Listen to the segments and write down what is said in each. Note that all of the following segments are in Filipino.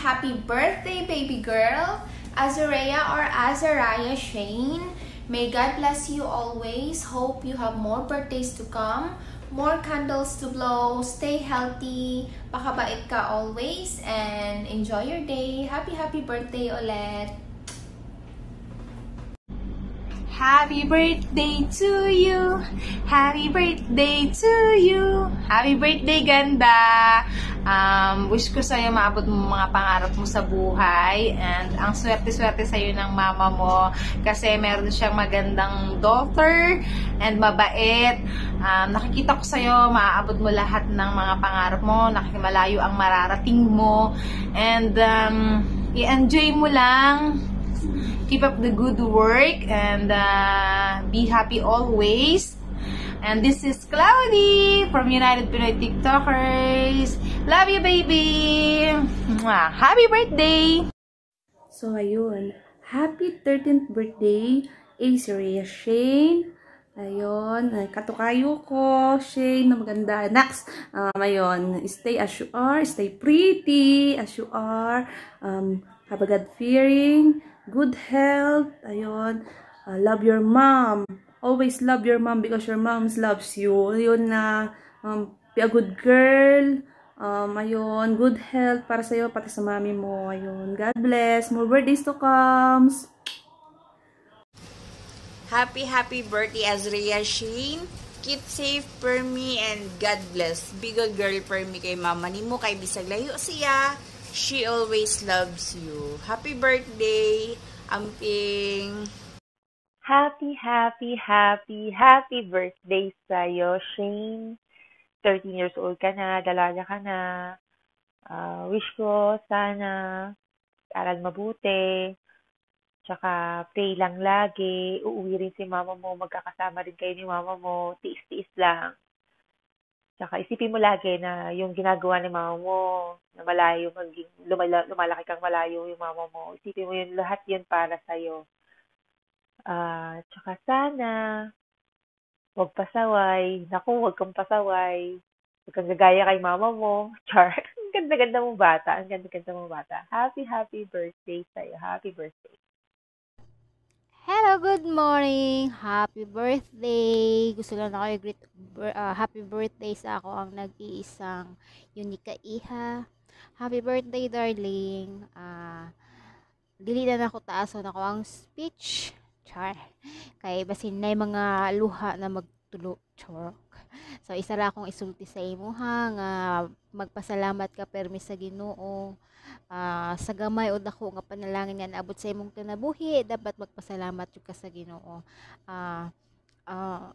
Happy, birthday, baby girl! Azarea or Azariah Shane. May God bless you always. Hope you have more birthdays to come, more candles to blow. Stay healthy, pakabait ka always, and enjoy your day. Happy, happy birthday ulit! Happy birthday to you. Happy birthday to you. Happy birthday, ganda. Um, wish ko sa'yo maabot mo mga pangarap mo sa buhay. And ang swerte-swerte sa'yo ng mama mo. Kasi meron siyang magandang daughter and mabait. Um, nakikita ko sa'yo, maaabot mo lahat ng mga pangarap mo. Nakimalayo ang mararating mo. And um, i-enjoy mo lang keep up the good work and uh, be happy always. And this is Cloudy from United Pinoy TikTokers. Love you, baby! Mwah! Happy birthday! So, ayun. Happy 13th birthday, Aceria Shane. Ayun, ay, katukayo ko, Shane, na maganda. Next, um, ayun, stay as you are, stay pretty as you are, um, have a God-fearing, good health, ayun, uh, love your mom. Always love your mom because your mom loves you. Ayun na, um, be a good girl, Um, ayun, good health para sa'yo, pati sa mami mo. Ayun, God bless. More birthdays to come. Happy, happy birthday, Azria Shane. Keep safe per me and God bless. Be good girl per me kay mama ni mo, kay bisag layo siya. She always loves you. Happy birthday, Amping. Happy, happy, happy, happy birthday sa'yo, Shane. 13 years old ka na, dalaga ka na. Ah, wish ko sana aral mabuti. Tsaka pray lang lagi. Uuwi rin si mama mo, magkakasama rin kayo ni mama mo. Tiis-tiis lang. Tsaka isipin mo lagi na yung ginagawa ni mama mo, na malayo, maging, lumala, lumalaki kang malayo yung mama mo. Isipin mo yun, lahat yun para sa'yo. Ah, tsaka sana, huwag pasaway. Naku, huwag kang pasaway. Huwag kang gagaya kay mama mo. Char. Ang ganda-ganda mong bata. Ang ganda-ganda mong bata. Happy, happy birthday sa'yo. Happy birthday. Hello, good morning. Happy birthday. Gusto lang ako i-greet bir- ah, happy birthday sa ako ang nag-iisang Unika Iha. Happy birthday, darling. Ah, dili na ako taason ako ang speech. Char. Kay basin na mga luha na magtulo. Chorok. So, isa ra akong isulti sa imo nga magpasalamat ka permi sa Ginoo. Sa gamay o dako nga panalangin nga naabot sa imong kinabuhi, dapat magpasalamat jud ka sa Ginoo. Ah, ah,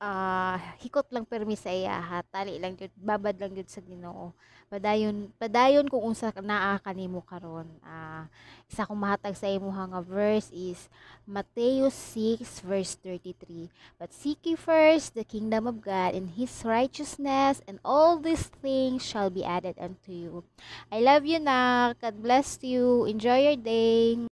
ah, hikot lang permi sa iya ha, tali lang jud, babad lang jud sa Ginoo. Padayon padayon kung unsa naa kanimo karon. Ah, isa kong mahatag sa imo nga verse is Matthew 6 verse 33. But seek ye first the kingdom of God and his righteousness and all these things shall be added unto you. I love you na. God bless you. Enjoy your day.